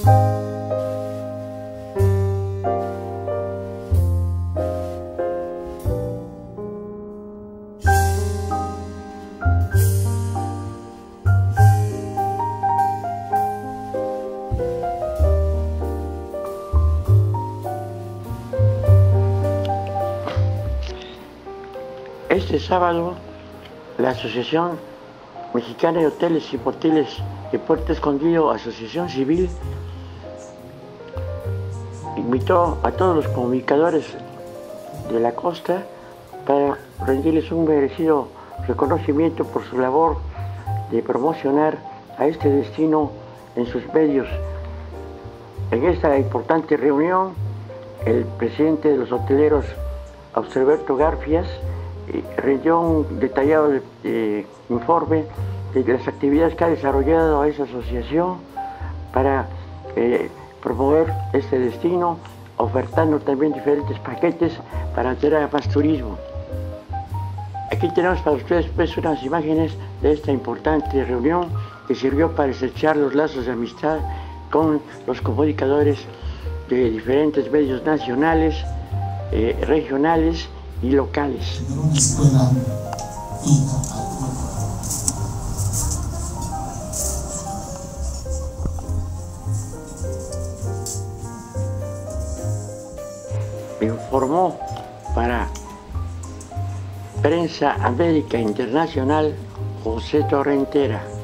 Este sábado, la Asociación Mexicana de Hoteles y Moteles de Puerto Escondido, Asociación Civil, invitó a todos los comunicadores de la costa para rendirles un merecido reconocimiento por su labor de promocionar a este destino en sus medios. En esta importante reunión, el presidente de los hoteleros, Austerberto Garfias, rindió un detallado informe de las actividades que ha desarrollado esa asociación para eh, promover este destino, ofertando también diferentes paquetes para más turismo. Aquí tenemos para ustedes pues, unas imágenes de esta importante reunión que sirvió para estrechar los lazos de amistad con los comunicadores de diferentes medios nacionales, eh, regionales y locales. Informó para Prensa América Internacional José Torrentera.